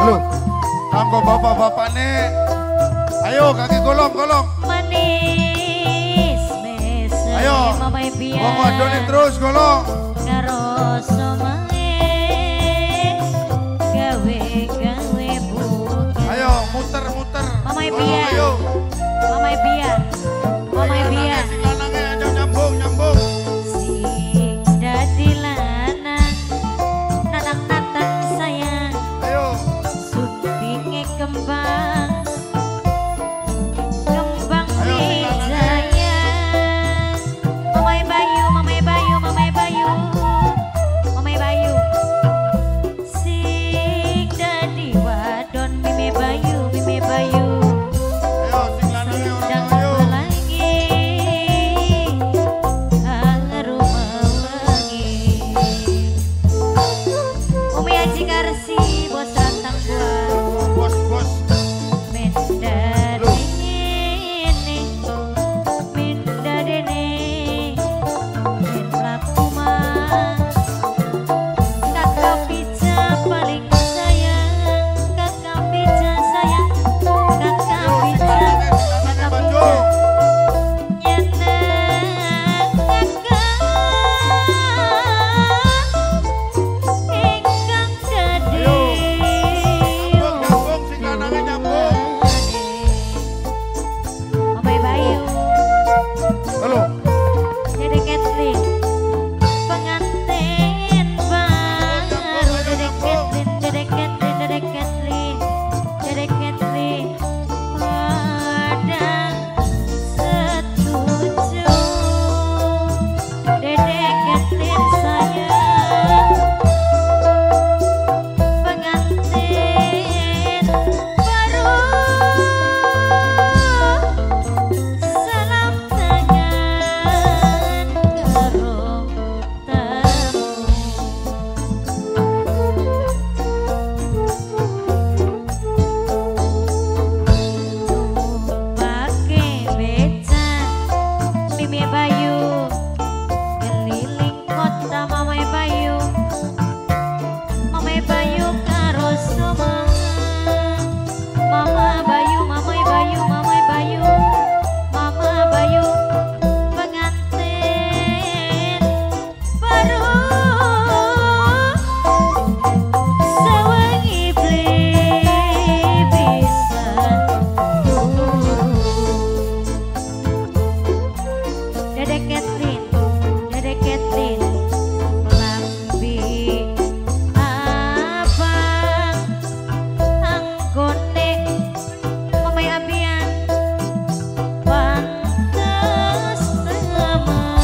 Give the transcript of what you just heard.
Loh, kanggo bapak-bapak nih. Ayo kaki golong, golong. Manis, mes. Ayo. Wong wadone terus golong. Oh.